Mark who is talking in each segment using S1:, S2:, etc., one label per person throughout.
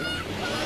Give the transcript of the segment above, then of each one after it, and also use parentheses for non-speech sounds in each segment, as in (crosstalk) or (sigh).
S1: あ!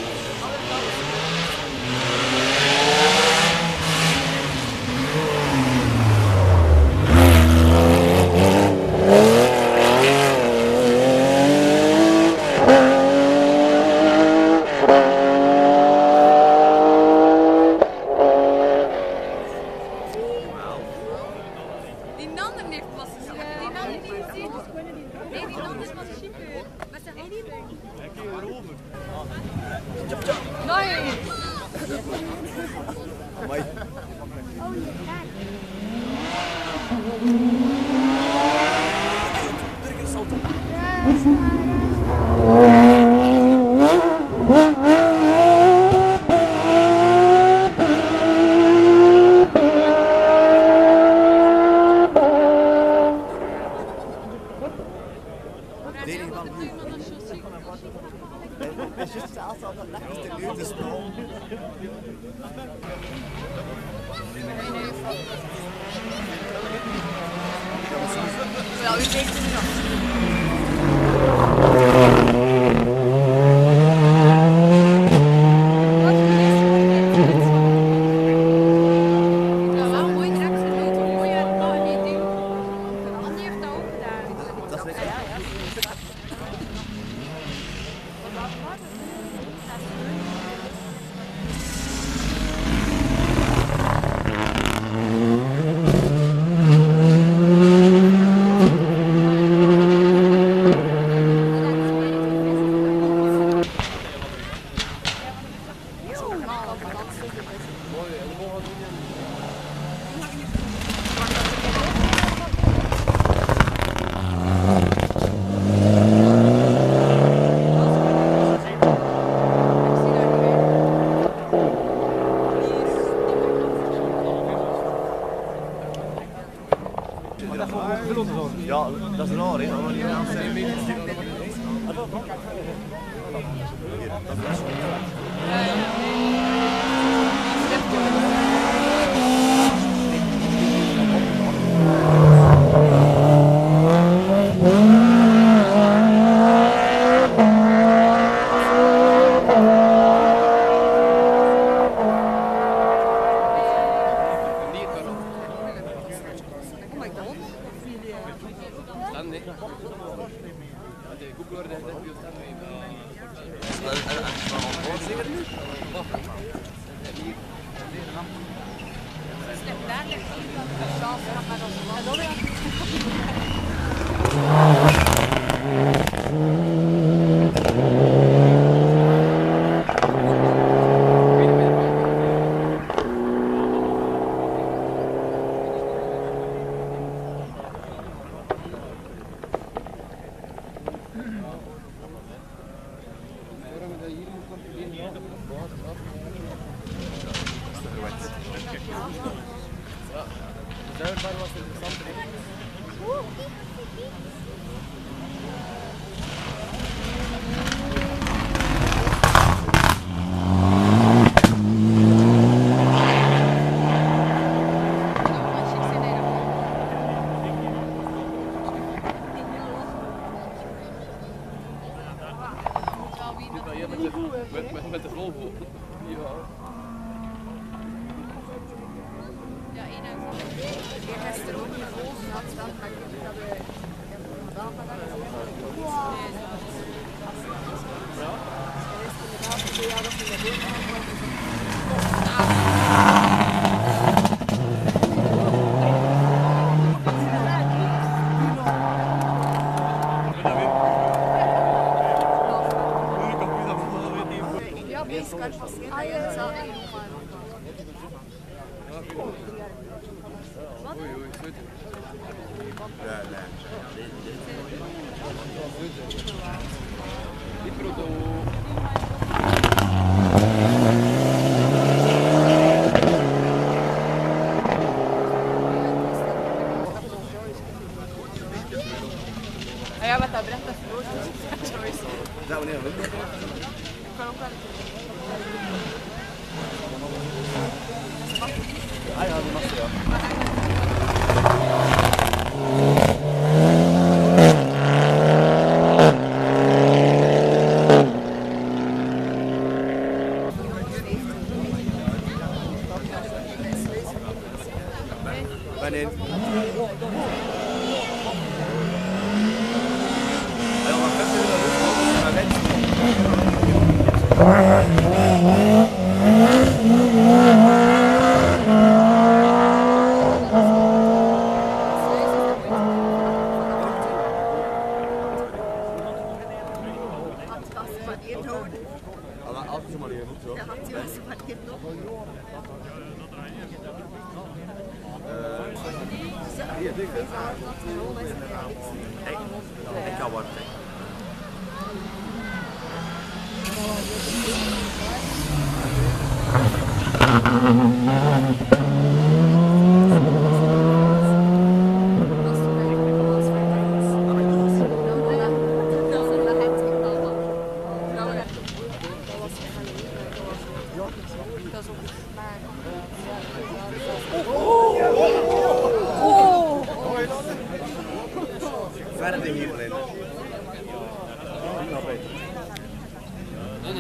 S1: Ja, dat
S2: is raar, hè?
S1: Maar
S3: die
S2: naam zijn niet. Ja, ja.
S1: لا لا ليه ليه
S2: ليه どう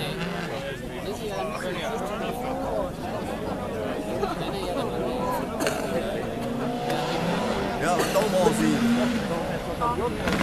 S4: も。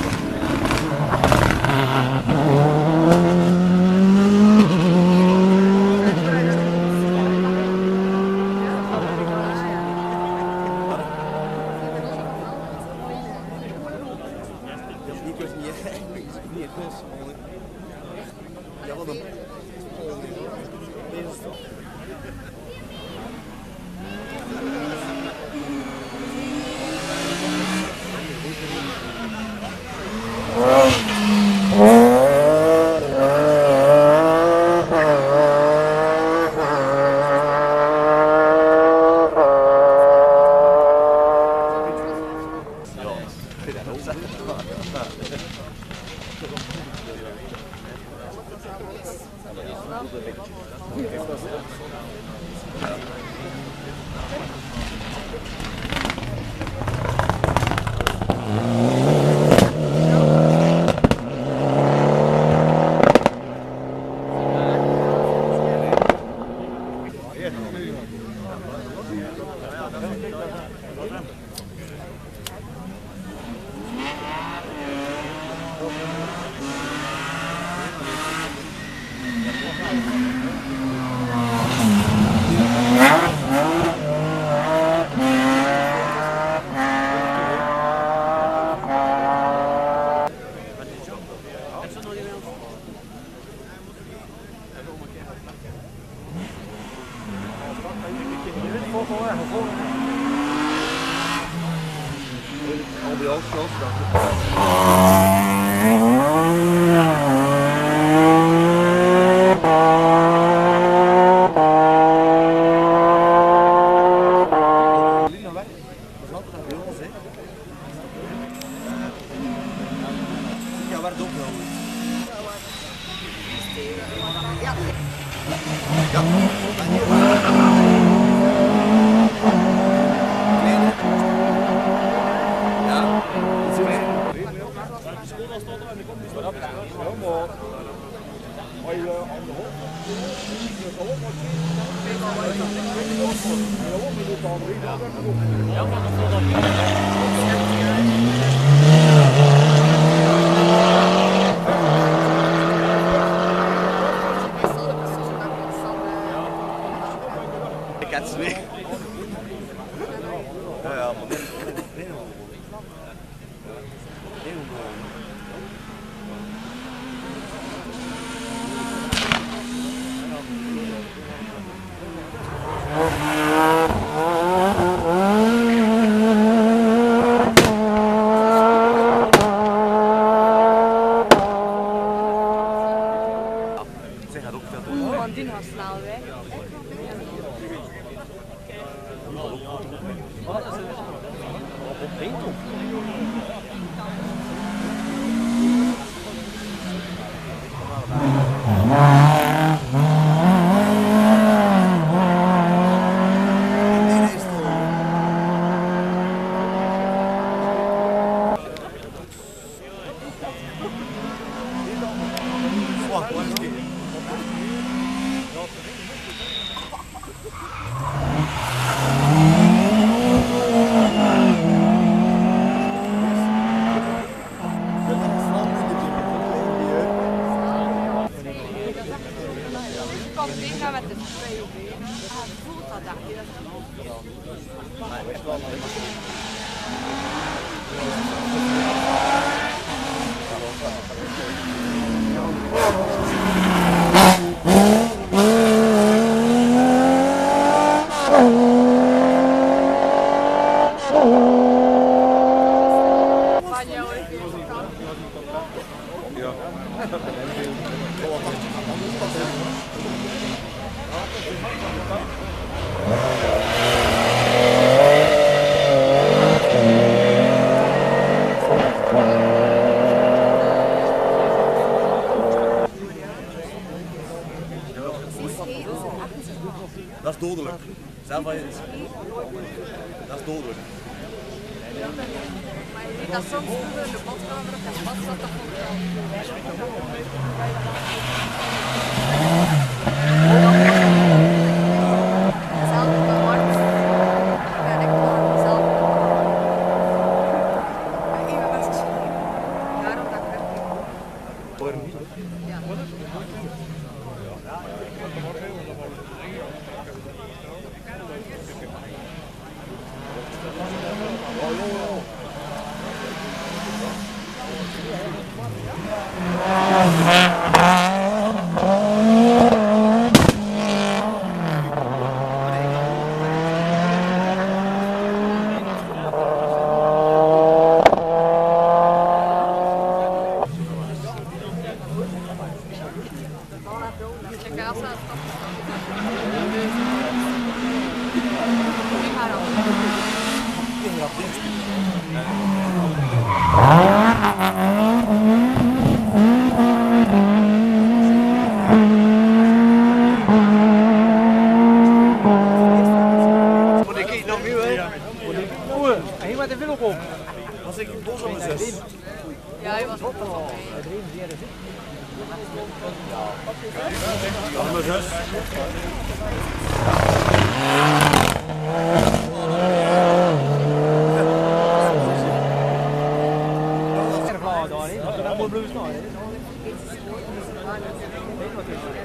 S4: Blues nog.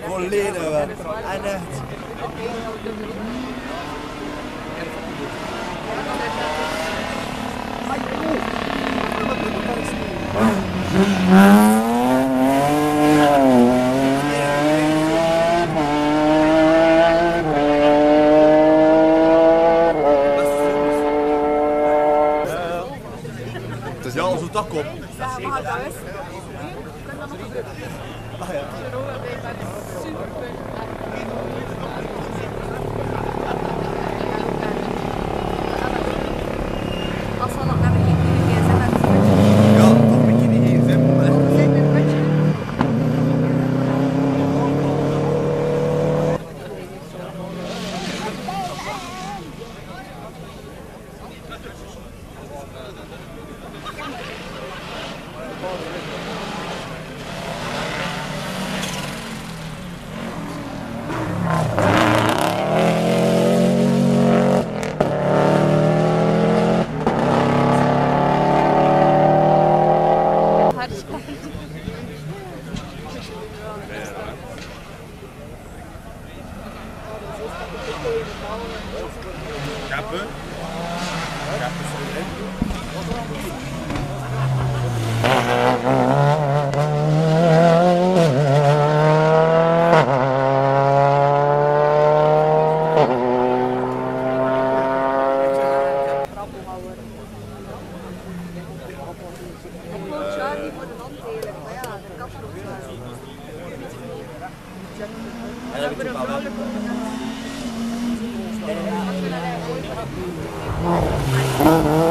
S2: Volledig wel. En echt. Oh, my God.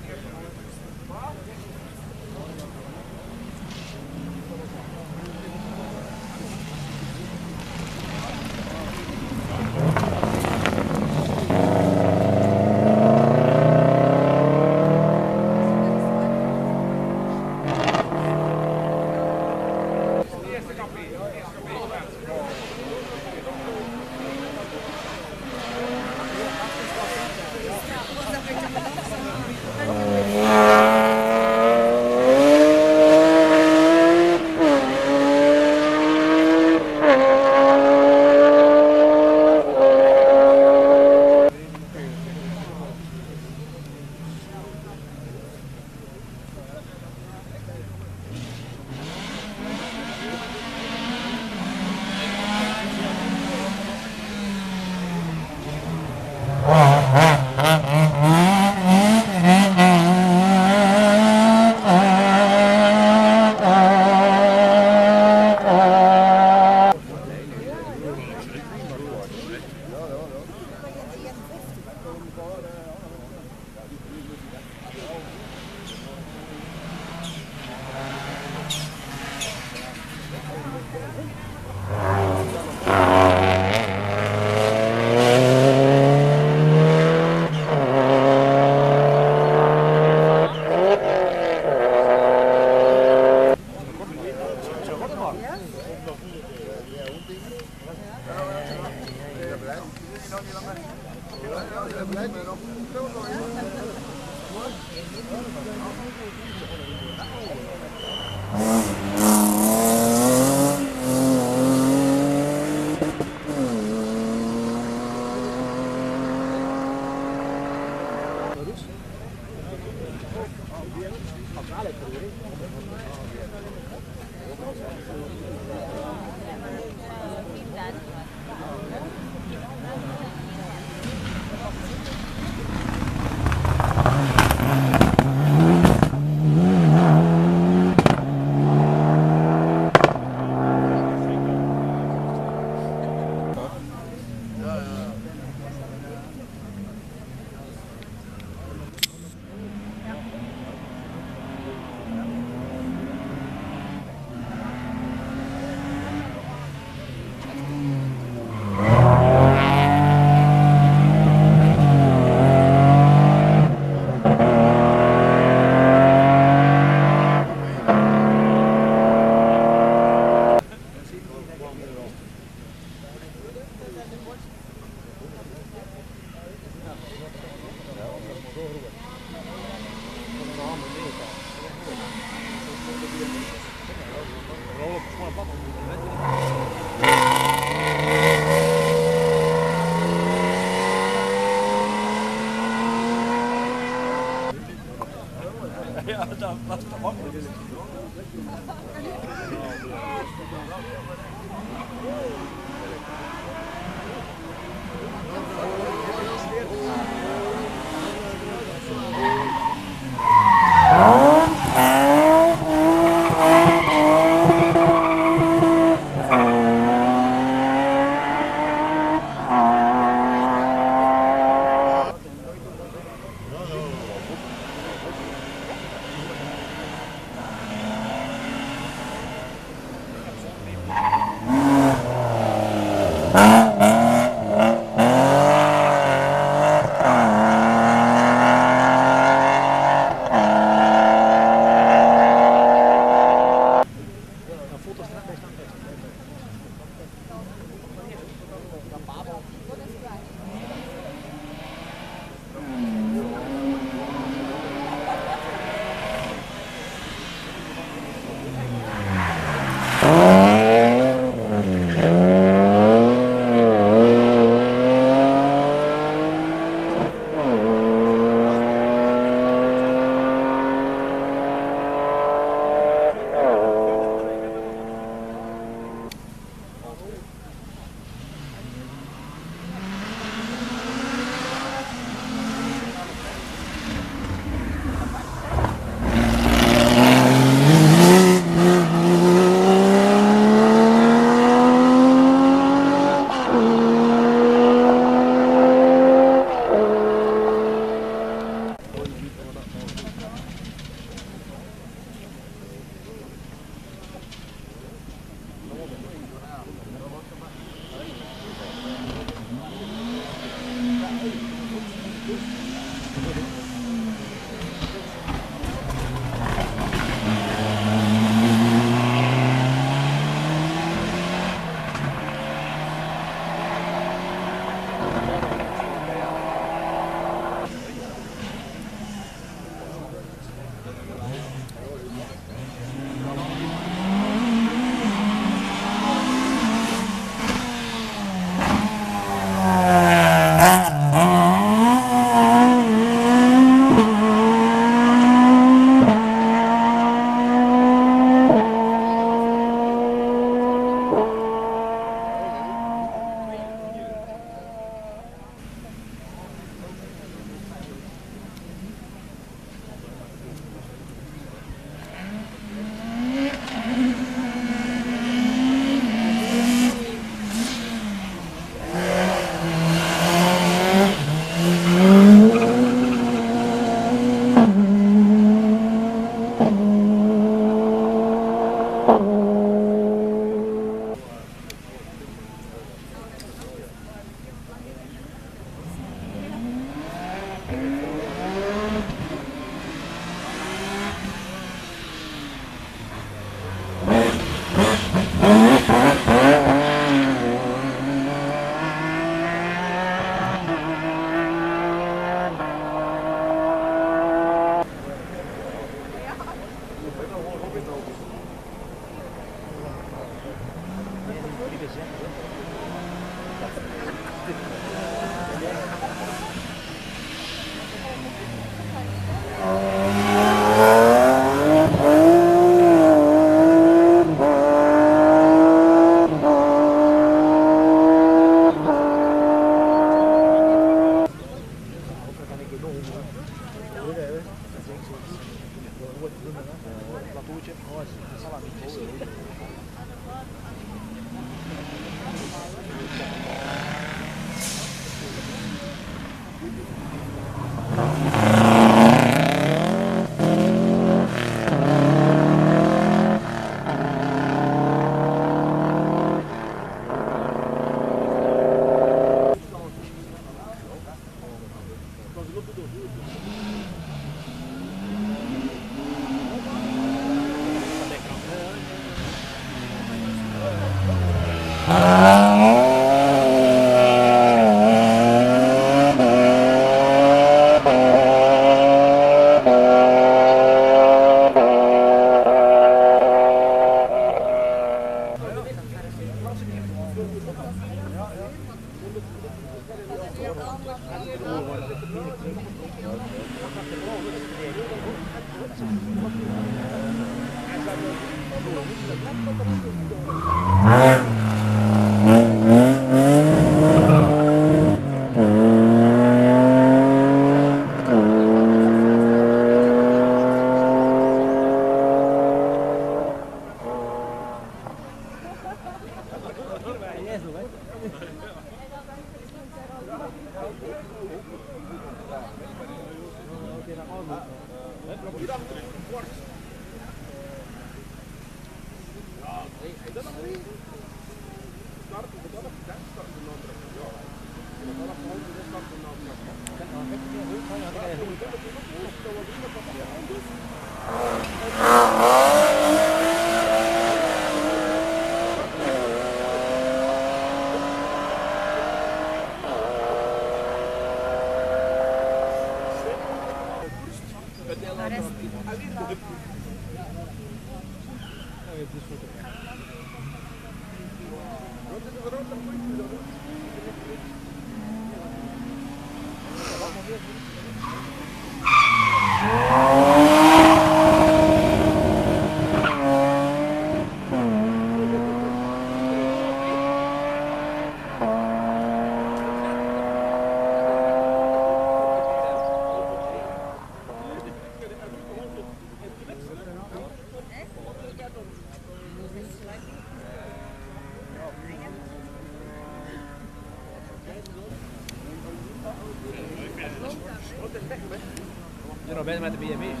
S2: I'm
S4: at the BMW.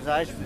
S4: depois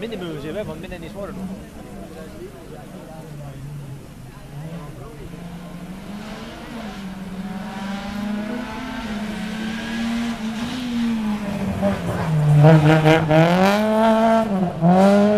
S4: niet
S5: altijd het ijs verzinnen. Dat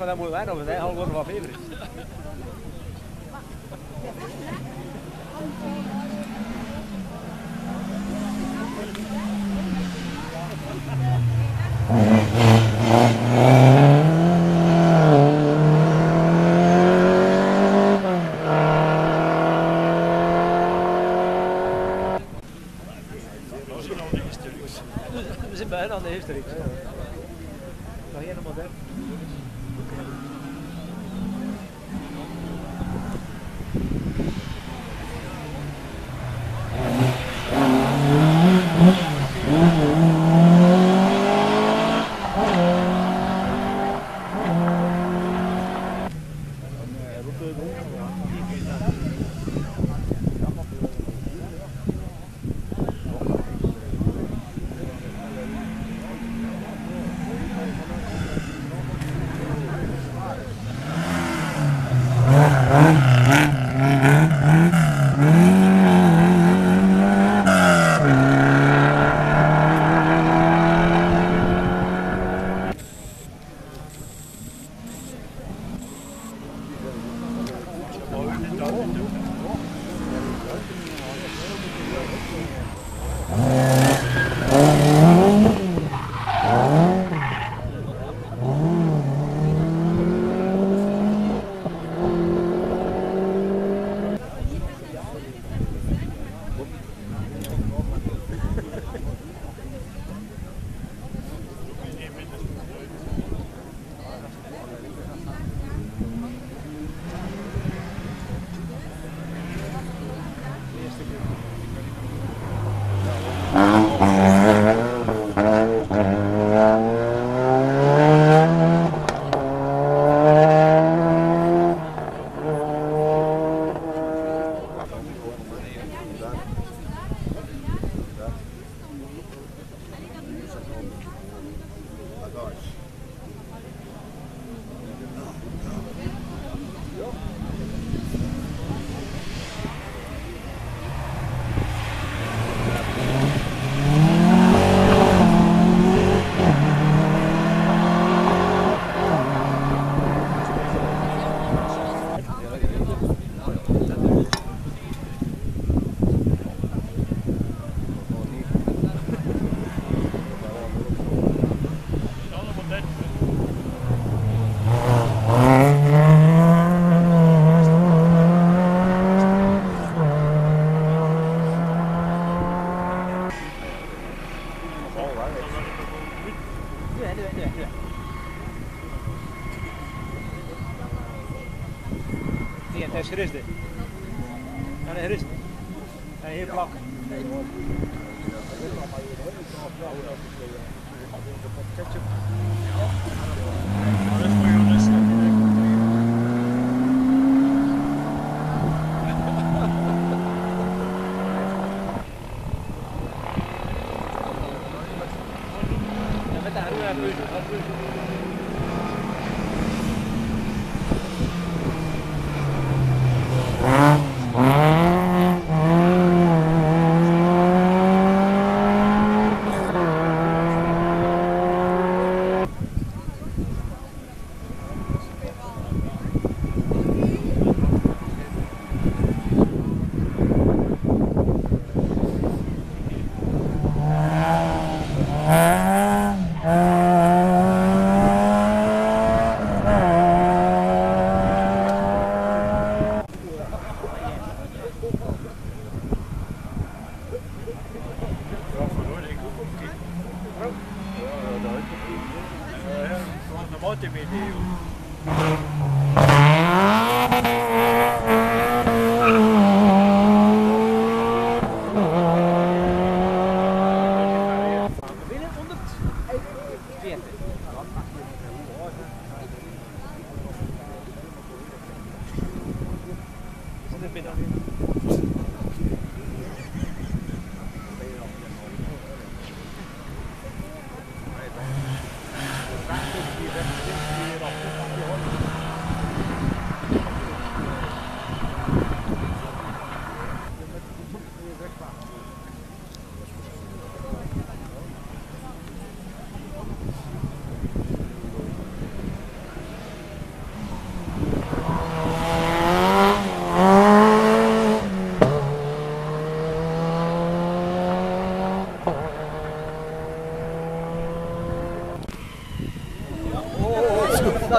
S4: when
S6: I'm with that over there.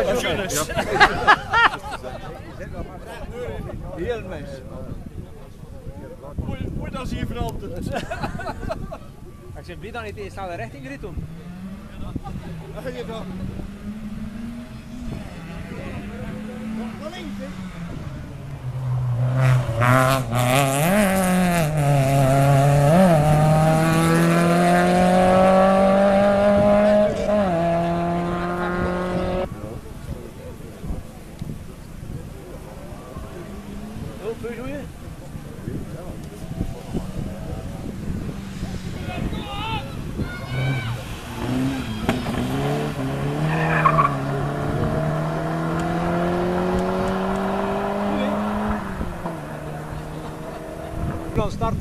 S6: Stationers.
S5: Heel mens.
S4: Moet als hier veranderd.
S6: Ik zeg, wie dan niet eens naar de richting rit doen? Oh, start.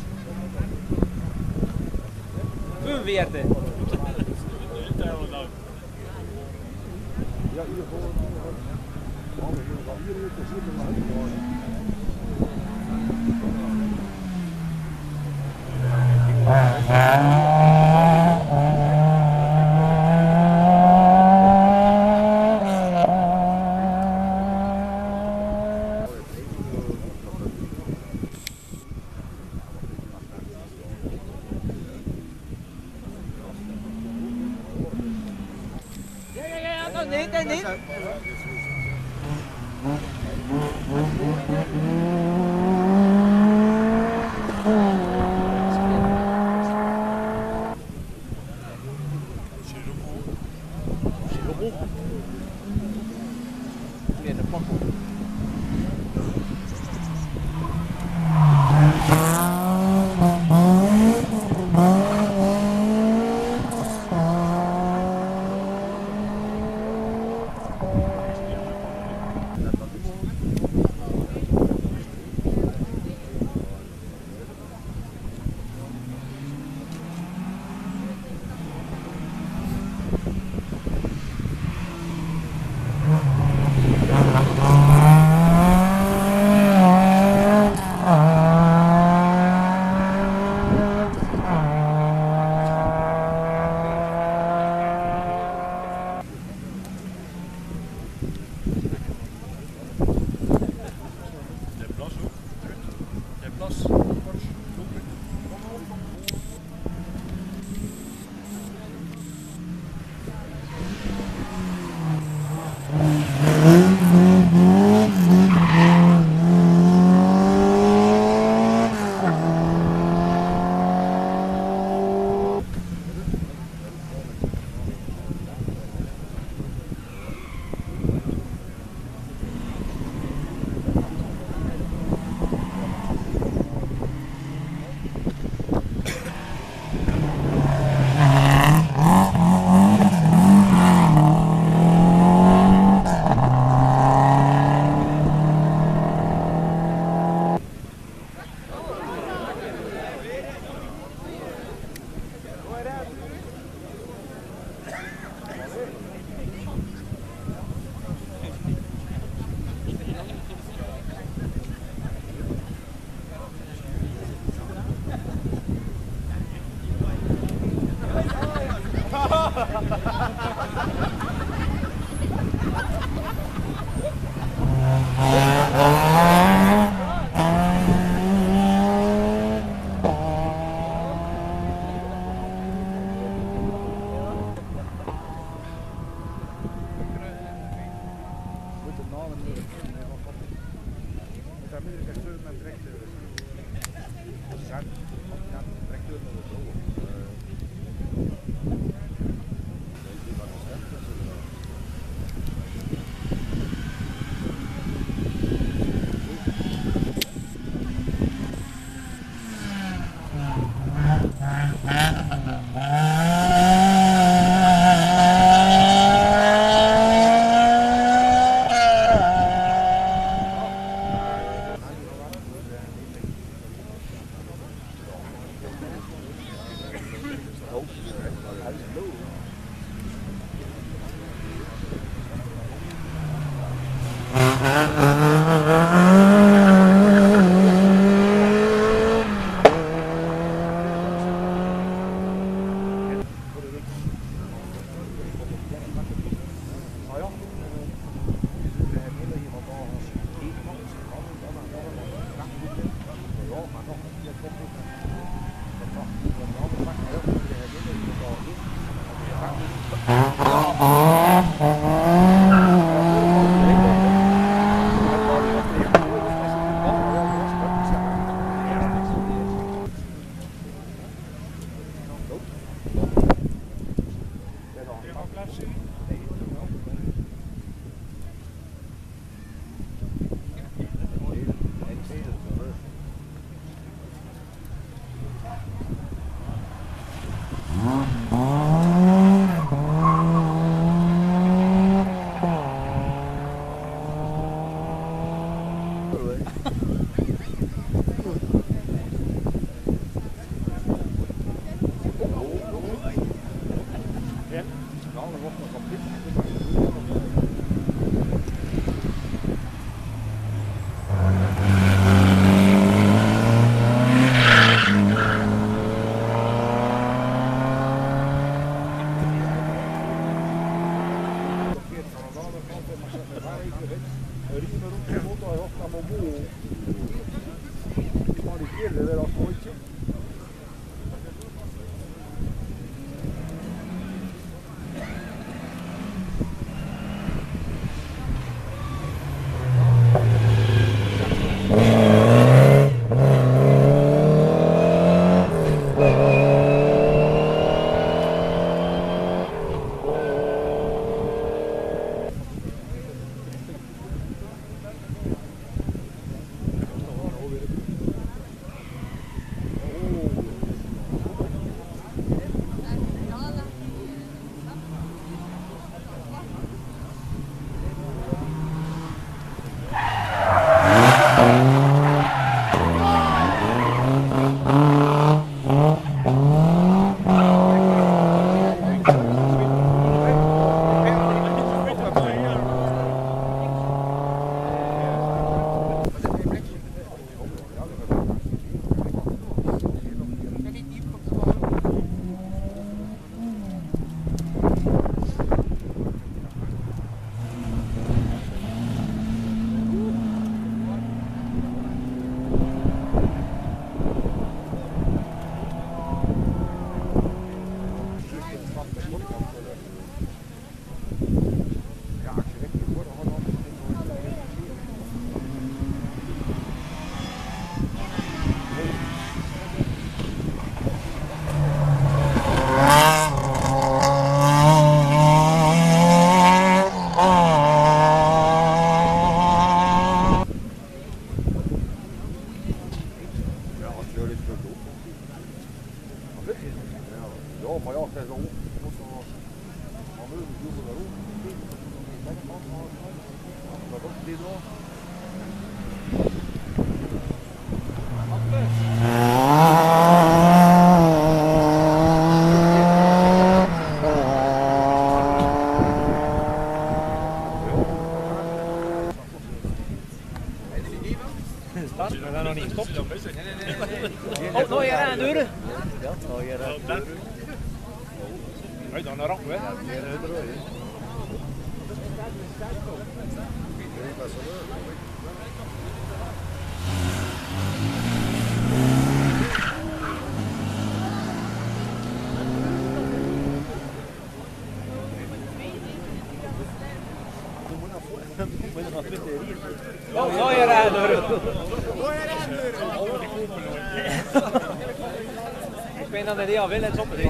S5: Moet
S6: forward. (laughs) Ik ben